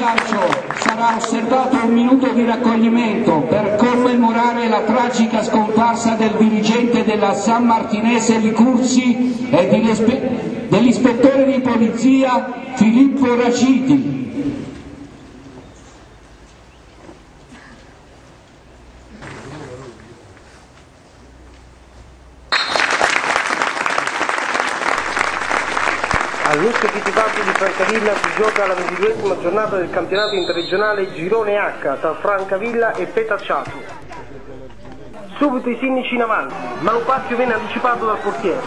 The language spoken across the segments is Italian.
calcio sarà osservato un minuto di raccoglimento per commemorare la tragica scomparsa del dirigente della San Martinese Licursi e dell'ispettore di polizia Filippo Raciti. Al Lusso Fittipaldi di Francavilla si gioca la ventiduesima giornata del campionato interregionale Girone H tra Francavilla e Petacciato. Subito i sinnici in avanti, ma Lupacchio viene anticipato dal portiere.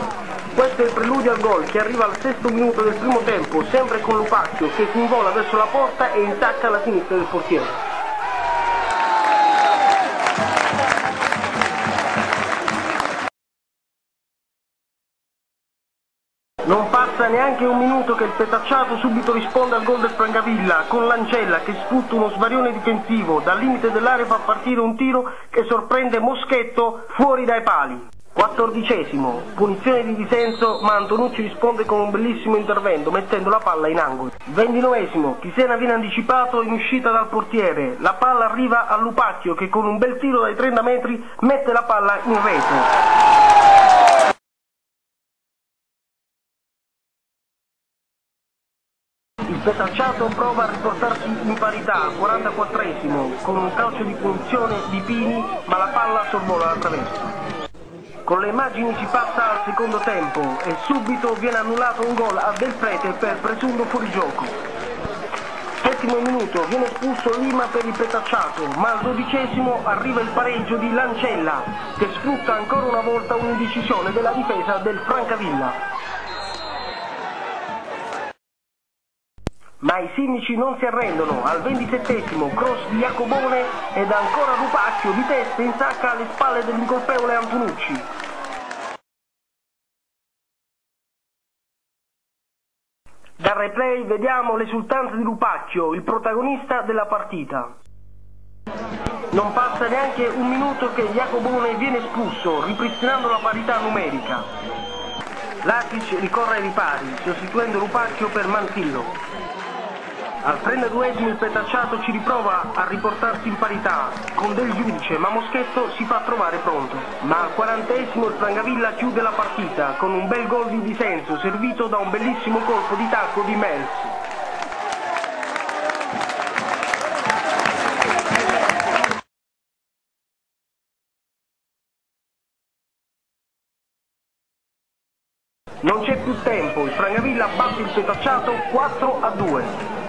Questo è il preludio al gol che arriva al sesto minuto del primo tempo, sempre con Lupacchio che si invola verso la porta e intacca la sinistra del portiere. Non passa neanche un minuto che il petacciato subito risponde al gol del Francavilla con Lancella che sfrutta uno svarione difensivo, dal limite dell'area fa partire un tiro che sorprende Moschetto fuori dai pali. Quattordicesimo, punizione di disenso, ma Antonucci risponde con un bellissimo intervento mettendo la palla in angolo. Ventinovesimo, Chisena viene anticipato in uscita dal portiere, la palla arriva a Lupacchio che con un bel tiro dai 30 metri mette la palla in rete. Il Petacciato prova a riportarsi in parità al 44esimo con un calcio di punizione di Pini ma la palla sorvola l'attraverso. Con le immagini si passa al secondo tempo e subito viene annullato un gol a Del Prete per presunto fuorigioco. Settimo minuto viene espulso Lima per il Petacciato ma al dodicesimo arriva il pareggio di Lancella che sfrutta ancora una volta un'indecisione della difesa del Francavilla. Ma i sinnici non si arrendono, al ventisettesimo cross di Jacobone ed ancora Rupacchio di testa in sacca alle spalle dell'incolpevole Antonucci. Dal replay vediamo l'esultanza di Lupacchio, il protagonista della partita. Non passa neanche un minuto che Jacobone viene espulso, ripristinando la parità numerica. Latic ricorre ai ripari, sostituendo Lupacchio per Mantillo. Al 32esimo il Petacciato ci riprova a riportarsi in parità con Del Giudice, ma Moschetto si fa trovare pronto. Ma al 40esimo il Frangavilla chiude la partita con un bel gol di disenso servito da un bellissimo colpo di tacco di Mels. Non c'è più tempo, il Frangavilla batte il Petacciato 4 a 2.